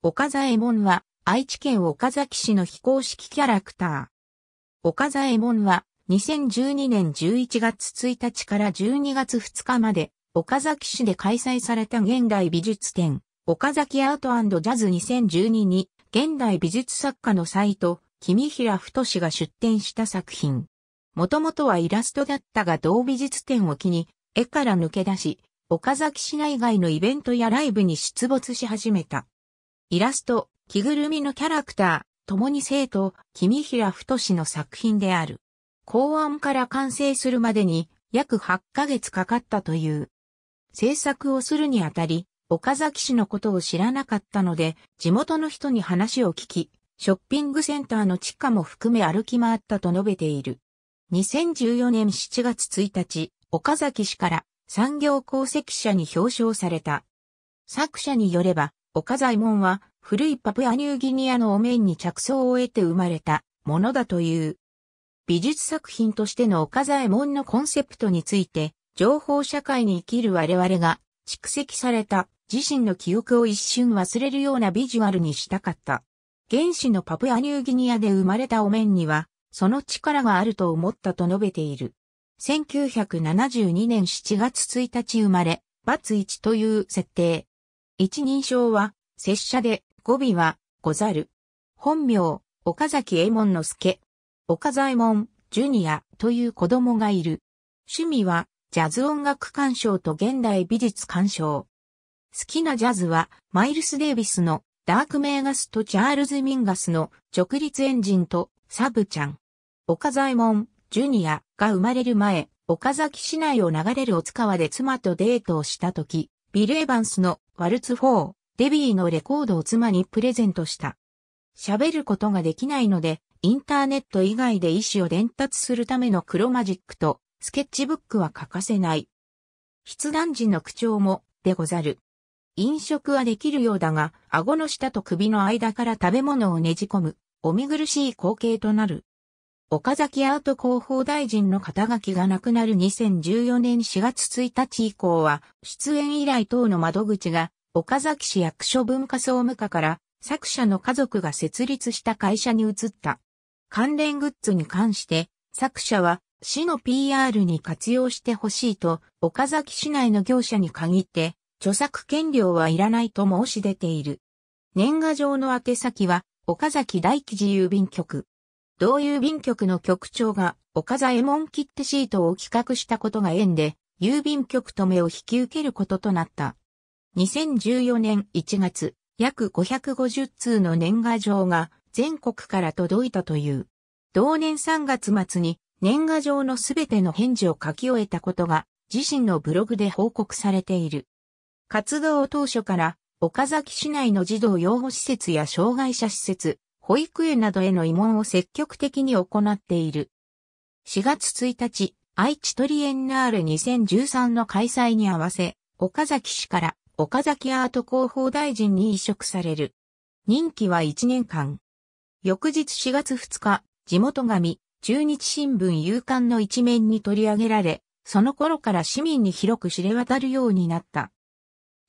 岡左衛門は愛知県岡崎市の非公式キャラクター。岡左衛門は2012年11月1日から12月2日まで岡崎市で開催された現代美術展岡崎アートジャズ2012に現代美術作家のサイト君平太が出展した作品。もともとはイラストだったが同美術展を機に絵から抜け出し岡崎市内外のイベントやライブに出没し始めた。イラスト、着ぐるみのキャラクター、共に生徒、君平太の作品である。考案から完成するまでに約8ヶ月かかったという。制作をするにあたり、岡崎市のことを知らなかったので、地元の人に話を聞き、ショッピングセンターの地下も含め歩き回ったと述べている。2014年7月1日、岡崎市から産業功績者に表彰された。作者によれば、岡左衛門は古いパプアニューギニアのお面に着想を得て生まれたものだという。美術作品としての岡左衛門のコンセプトについて、情報社会に生きる我々が蓄積された自身の記憶を一瞬忘れるようなビジュアルにしたかった。原始のパプアニューギニアで生まれたお面には、その力があると思ったと述べている。1972年7月1日生まれ、バツ1という設定。一人称は、拙者で、語尾は、ござる。本名、岡崎右衛門之助。岡左衛門、ジュニアという子供がいる。趣味は、ジャズ音楽鑑賞と現代美術鑑賞。好きなジャズは、マイルス・デイビスのダーク・メーガスとチャールズ・ミンガスの直立エンジンとサブちゃん。岡左衛門、ジュニアが生まれる前、岡崎市内を流れるお津川で妻とデートをした時、ビル・エヴァンスのワルツ4、デビーのレコードを妻にプレゼントした。喋ることができないので、インターネット以外で意思を伝達するための黒マジックとスケッチブックは欠かせない。筆談時の口調もでござる。飲食はできるようだが、顎の下と首の間から食べ物をねじ込む、お見苦しい光景となる。岡崎アート広報大臣の肩書きがなくなる2014年4月1日以降は、出演依頼等の窓口が、岡崎市役所文化総務課から作者の家族が設立した会社に移った。関連グッズに関して、作者は市の PR に活用してほしいと、岡崎市内の業者に限って、著作権料はいらないと申し出ている。年賀状の宛先は、岡崎大記寺郵便局。同郵便局の局長が、岡左衛門切手シートを企画したことが縁で、郵便局止めを引き受けることとなった。2014年1月、約550通の年賀状が全国から届いたという。同年3月末に年賀状のすべての返事を書き終えたことが自身のブログで報告されている。活動当初から岡崎市内の児童養護施設や障害者施設、保育園などへの慰問を積極的に行っている。4月1日、愛知トリエンナーレ2013の開催に合わせ、岡崎市から岡崎アート広報大臣に移植される。任期は1年間。翌日4月2日、地元紙、中日新聞夕刊の一面に取り上げられ、その頃から市民に広く知れ渡るようになった。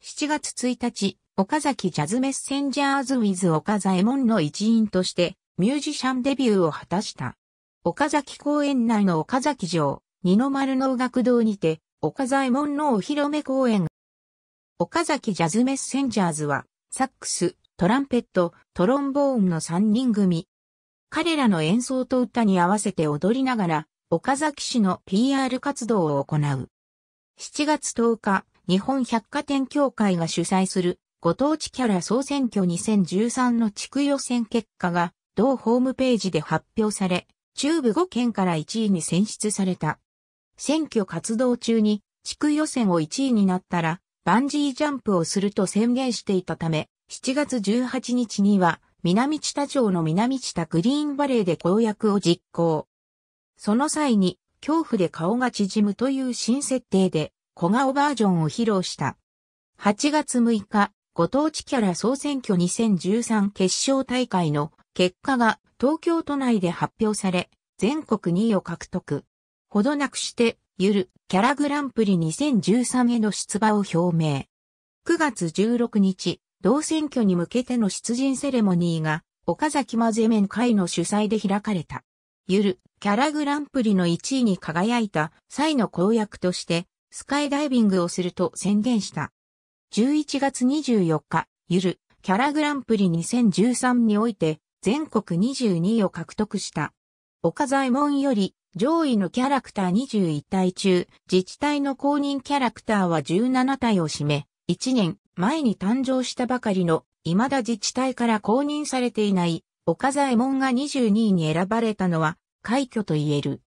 7月1日、岡崎ジャズメッセンジャーズウィズ岡左衛門の一員としてミュージシャンデビューを果たした。岡崎公園内の岡崎城、二の丸能楽堂にて、岡左衛門のお披露目公演。岡崎ジャズメッセンジャーズは、サックス、トランペット、トロンボーンの3人組。彼らの演奏と歌に合わせて踊りながら、岡崎市の PR 活動を行う。7月10日、日本百貨店協会が主催するご当地キャラ総選挙2013の地区予選結果が同ホームページで発表され、中部5県から1位に選出された。選挙活動中に地区予選を1位になったらバンジージャンプをすると宣言していたため、7月18日には、南知多町の南知多グリーンバレーで公約を実行。その際に、恐怖で顔が縮むという新設定で、小顔バージョンを披露した。8月6日、ご当地キャラ総選挙2013決勝大会の結果が東京都内で発表され、全国2位を獲得。ほどなくして、ゆる、キャラグランプリ2013への出馬を表明。9月16日、同選挙に向けての出陣セレモニーが、岡崎マゼメン会の主催で開かれた。ゆる、キャラグランプリの1位に輝いた際の公約として、スカイダイビングをすると宣言した。11月24日、ゆる、キャラグランプリ2013において、全国22位を獲得した。岡左衛門より、上位のキャラクター21体中、自治体の公認キャラクターは17体を占め、1年前に誕生したばかりの、未だ自治体から公認されていない、岡左衛門が22位に選ばれたのは、快挙と言える。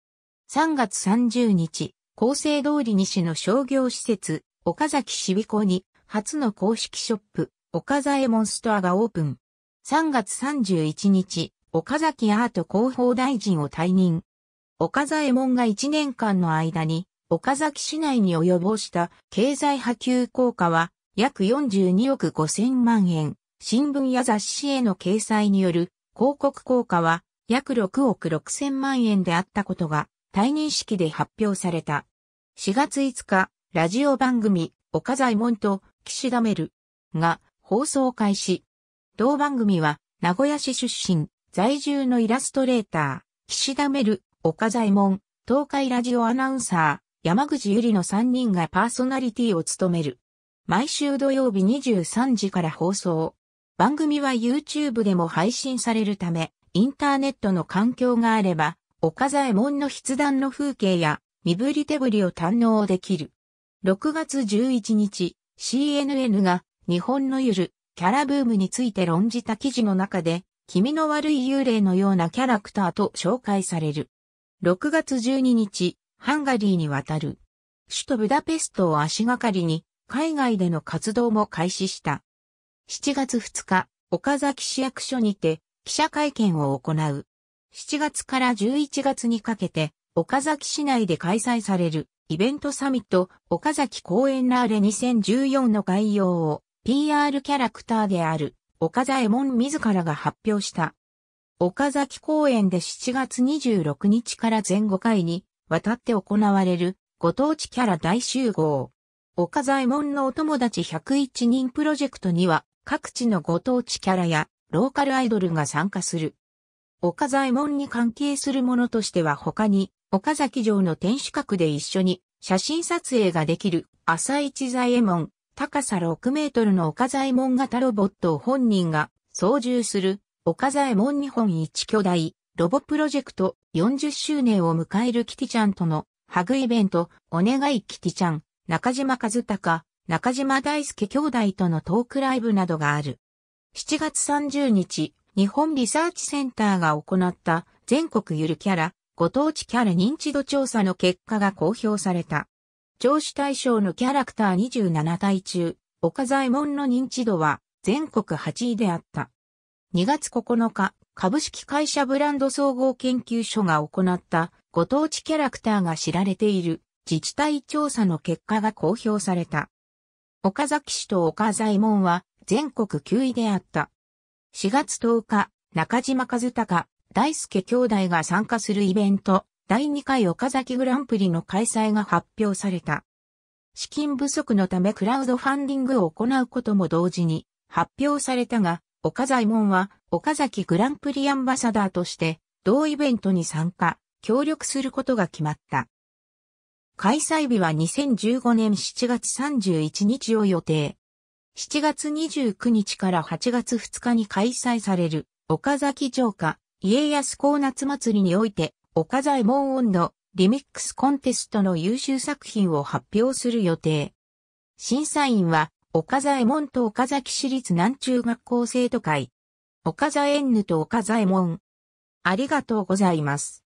3月30日、厚生通り西の商業施設、岡崎市美港に、初の公式ショップ、岡左衛門ストアがオープン。3月31日、岡崎アート広報大臣を退任。岡左衛門が1年間の間に、岡崎市内に及ぼした経済波及効果は約42億5千万円。新聞や雑誌への掲載による広告効果は約6億6千万円であったことが退任式で発表された。4月5日、ラジオ番組、岡左衛門と岸田メルが放送開始。同番組は名古屋市出身、在住のイラストレーター、岸田メル、岡左衛門、東海ラジオアナウンサー、山口ゆりの3人がパーソナリティを務める。毎週土曜日23時から放送。番組は YouTube でも配信されるため、インターネットの環境があれば、岡左衛門の筆談の風景や身振り手振りを堪能できる。6月11日、CNN が日本のゆるキャラブームについて論じた記事の中で、気味の悪い幽霊のようなキャラクターと紹介される。6月12日、ハンガリーに渡る。首都ブダペストを足がかりに、海外での活動も開始した。7月2日、岡崎市役所にて記者会見を行う。7月から11月にかけて、岡崎市内で開催されるイベントサミット岡崎公園ラーレ2014の概要を PR キャラクターである岡左衛門自らが発表した。岡崎公園で7月26日から全5回にわたって行われるご当地キャラ大集合。岡左衛門のお友達101人プロジェクトには各地のご当地キャラやローカルアイドルが参加する。岡左衛門に関係するものとしては他に、岡崎城の天守閣で一緒に写真撮影ができる朝市左衛門、高さ6メートルの岡左衛門型ロボットを本人が操縦する岡左衛門日本一巨大ロボプロジェクト40周年を迎えるキティちゃんとのハグイベントお願いキティちゃん、中島和隆、中島大輔兄弟とのトークライブなどがある。7月30日、日本リサーチセンターが行った全国ゆるキャラ、ご当地キャラ認知度調査の結果が公表された。上司対象のキャラクター27体中、岡左衛門の認知度は全国8位であった。2月9日、株式会社ブランド総合研究所が行ったご当地キャラクターが知られている自治体調査の結果が公表された。岡崎市と岡左衛門は全国9位であった。4月10日、中島和隆、大輔兄弟が参加するイベント、第2回岡崎グランプリの開催が発表された。資金不足のためクラウドファンディングを行うことも同時に発表されたが、岡左衛門は岡崎グランプリアンバサダーとして同イベントに参加、協力することが決まった。開催日は2015年7月31日を予定。7月29日から8月2日に開催される岡崎城下家康公夏祭りにおいて岡左衛門温度リミックスコンテストの優秀作品を発表する予定。審査員は岡左衛門と岡崎市立南中学校生徒会。岡左衛門と岡左衛門。ありがとうございます。